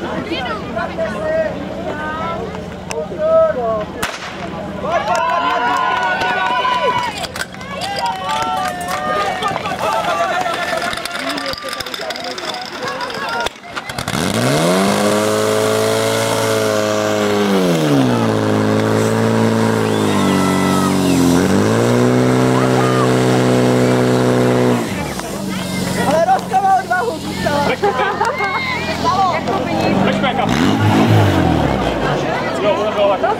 ¿no? Давай.